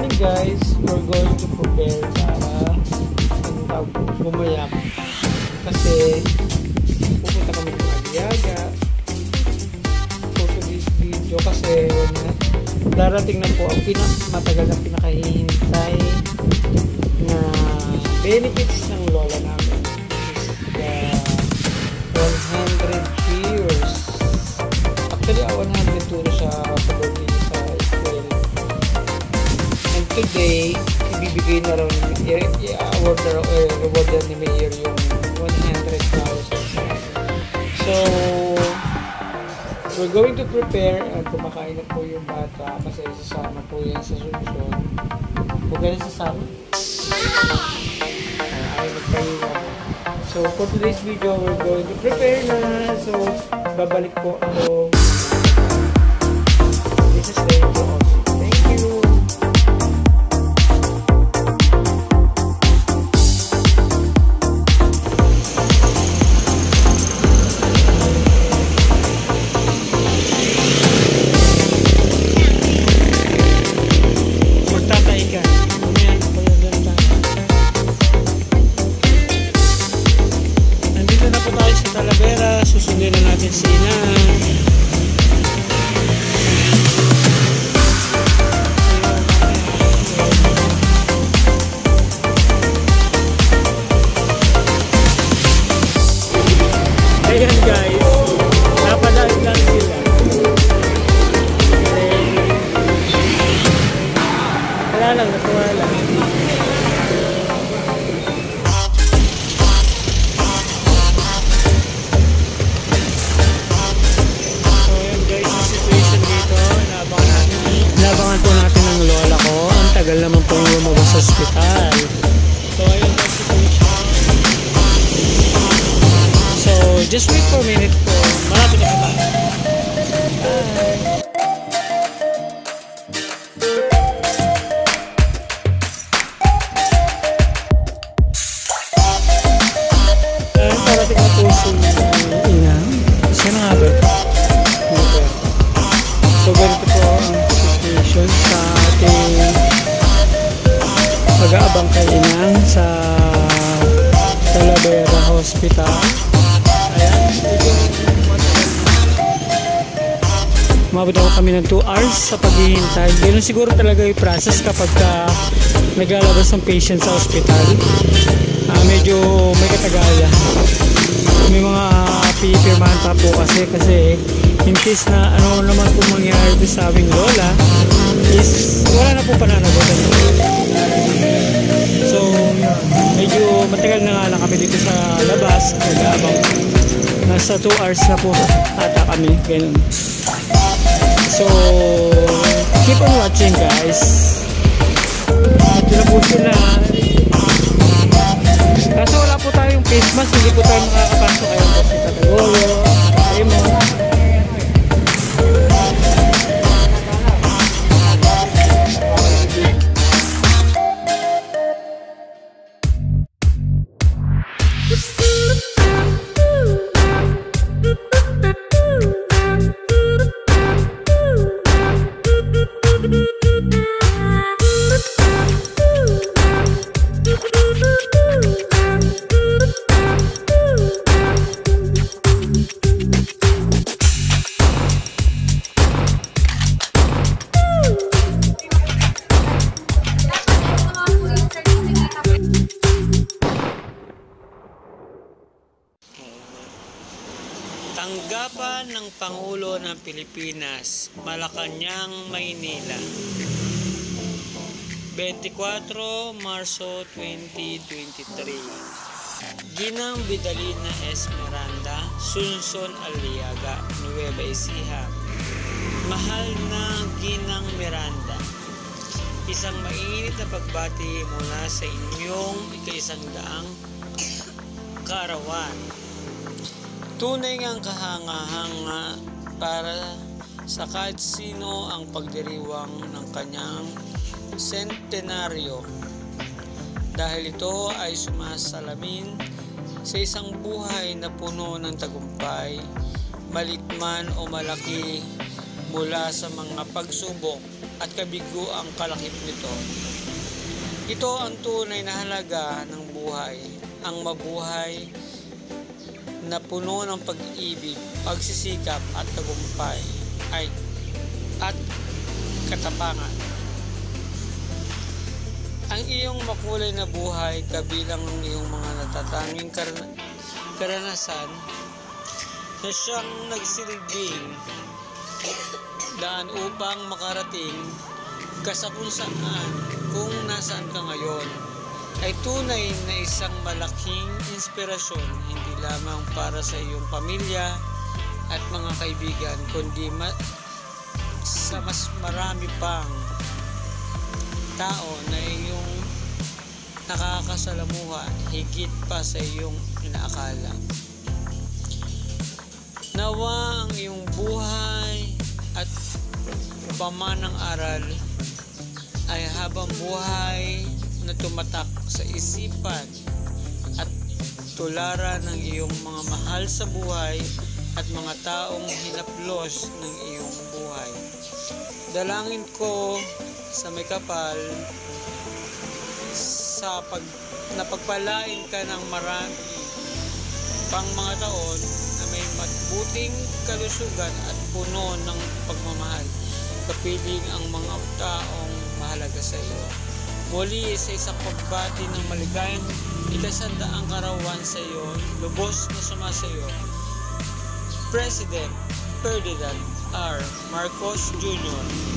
morning guys, we're going to prepare para bumayak. Kasi pupunta kami ng Aliaga. For today's video kasi darating na po ang pinakamatagal na pinakahihintay na benefits ng lola namin. Ibibigay na raw i-award na raw, eh, reward na ni Mayor yung 100,000 sa akin. So, we're going to prepare at kumakain na po yung bata kasi sasama po yan sa susunod. Huwag na sasama. Uh, ay, magpahinga. So, for today's video, we're going to prepare na. So, babalik po ako. This is the intro Wala lang, natuwa lang. So yun guys, yung situation dito, naabangan natin. Naabangan po natin ng lola ko. Ang tagal naman po lumabas sa ospital. So ayun guys, situation. So just wait for a minute po. Malapit na tayo. Ganito po ang situation sa ating pag-aabang kay Inang sa Talavera Hospital. Ayan, Umabot ako kami ng 2 hours sa paghihintay. Ganun siguro talaga yung process kapag ka naglalabas ng patient sa hospital. Ah, medyo may katagalan. May mga pipirmahan pa po kasi kasi in na ano naman po mangyari sa aming lola is wala na po pananagutan. So, medyo matagal na nga lang kami dito sa labas. Nag-aabang. Nasa 2 hours na po ata kami. Ganun. So, keep on watching guys. Ito na po sila. Kaso wala po tayong face mask, hindi po tayo makakapasok kayo Tanggapan ng Pangulo ng Pilipinas, Malacanang, Maynila. 24 Marso 2023. Ginang Vidalina Esmeranda, Sunson Aliaga, Nueva Ecija. Mahal na Ginang Miranda, isang mainit na pagbati mula sa inyong ikaisang daang karawan. Tunay ngang kahanga-hanga para sa kahit sino ang pagdiriwang ng kanyang sentenaryo dahil ito ay sumasalamin sa isang buhay na puno ng tagumpay, malit man o malaki, mula sa mga pagsubok at kabiguang kalakip nito. Ito ang tunay na halaga ng buhay, ang mabuhay na puno ng pag-ibig, pagsisikap at tagumpay ay at katapangan. Ang iyong makulay na buhay kabilang ang iyong mga natatanging karana- karanasan na siyang nagsilbing daan upang makarating ka kung nasaan ka ngayon ay tunay na isang malaking inspirasyon hindi lamang para sa iyong pamilya at mga kaibigan kundi ma- sa mas marami pang tao na iyong nakakasalamuha higit pa sa iyong inaakala. Nawa ang iyong buhay at pamanang aral ay habang buhay na tumatak sa isipan at tularan ng iyong mga mahal sa buhay at mga taong hinaplos ng iyong buhay. Dalangin ko sa may kapal sa pag napagpalain ka ng marami pang mga taon na may mabuting kalusugan at puno ng pagmamahal kapiling ang mga taong mahalaga sa iyo. Muli sa isang pagbati ng maligayang ikasandaang karawan sa iyo, lubos na sumasayo, President Ferdinand R. Marcos Jr.